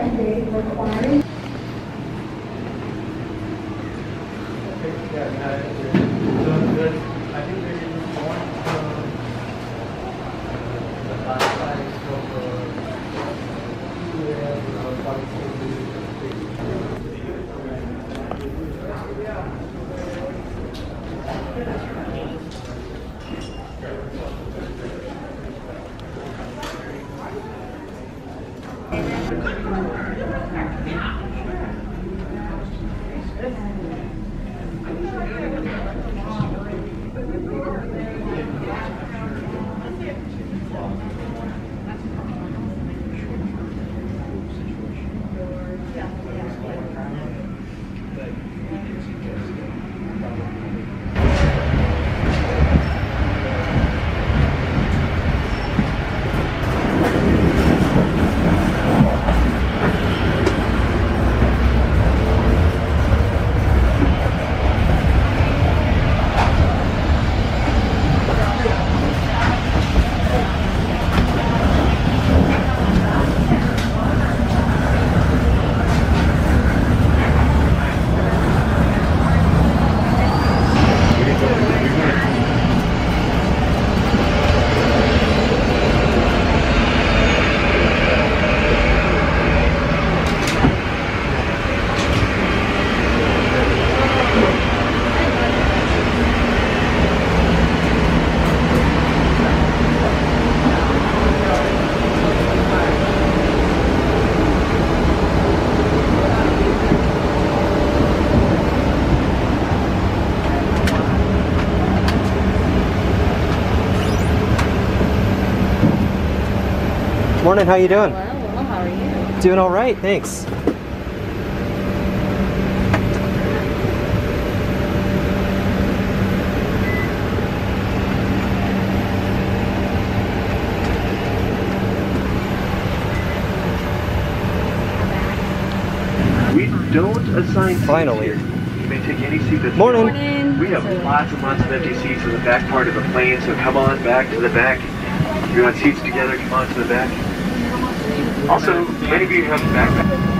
mandate requiring Morning, how you doing? Hello, well, how are you? Doing all right, thanks. We don't assign seats Finally. here. You may take any seat that's Morning. Morning. We have lots and lots of empty seats in the back part of the plane, so come on back to the back. If you want seats together, come on to the back. Also, many of you have backpacks.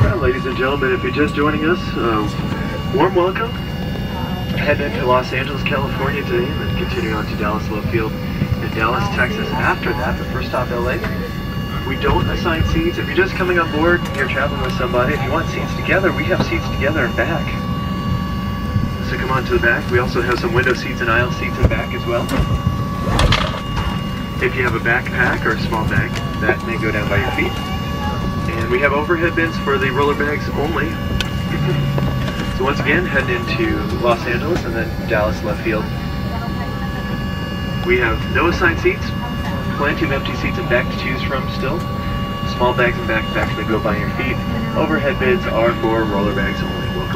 Well, ladies and gentlemen, if you're just joining us, uh, warm welcome. Head into Los Angeles, California today, and then continue on to Dallas Love Field in Dallas, Texas. After that, the first stop, LA. We don't assign seats. If you're just coming on board, you're traveling with somebody. If you want seats together, we have seats together and back. So come on to the back. We also have some window seats and aisle seats in the back as well. If you have a backpack or a small bag, that may go down by your feet. We have overhead bins for the roller bags only. so once again, heading into Los Angeles and then Dallas Love Field. We have no assigned seats, plenty of empty seats and back to choose from still. Small bags and backpacks that go by your feet. Overhead bins are for roller bags only.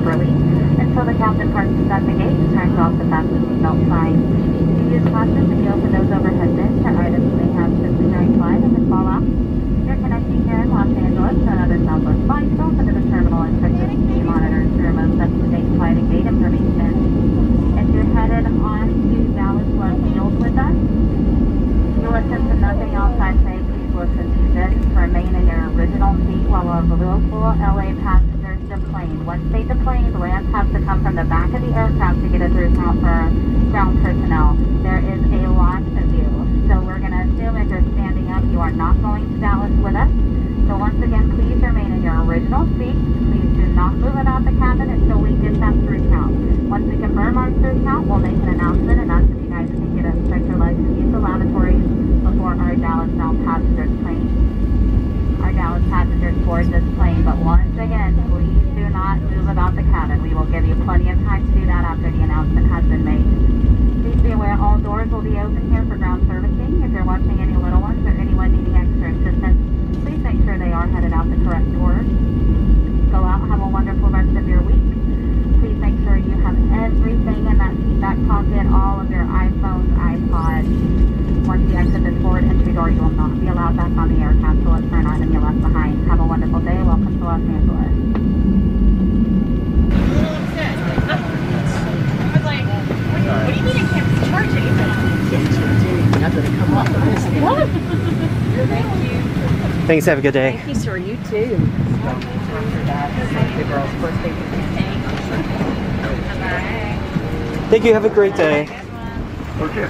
Properly until the captain parks at the gate turns off the fasten seatbelt sign. To use caution when you open those overhead bins, your items may have during flight and can fall out. You're connecting here in Los Angeles to another Southwest flight. Don't to the terminal and check your TV monitors to remote up-to-date flight and gate information. If you're headed on to Dallas Love Field with us, you'll listen to nothing say, listen to this. Remain in your original seat while our Louisville, LA passengers deplane. Once they deplane, the land has to come from the back of the aircraft to get it through for ground personnel. There is a lot of you. So we're going to assume if you're standing up, you are not going to Dallas with us. So once again, please remain in your original seat. Please do not move about the cabin until we get that through count. Once we confirm our through count, we'll make an announcement and ask guys can get a license, use the lavatories before our Dallas bound passengers plane. Our Dallas passengers board this plane, but once again, please do not move about the cabin. We will give you plenty of time to do that after the announcement has been made. Please be aware all doors will be open here for ground servicing. If you're watching any little ones or anyone needing extra assistance, please make sure they are headed out the correct doors. Go out, have a wonderful rest of your week. Please make sure you have everything in that seat back pocket, all of your iPhones, iPods. Once you exit this forward entry door, you will not be allowed back on the air capsule. It's for an item you left behind. Have a wonderful day. Welcome to Los Angeles. I was like, what, what do you mean I can't charge anything? Not gonna come off. What? Thank you. Thanks, have a good day. Thank you, sir. You too. The girl's birthday. Thank you, have a great day. Okay,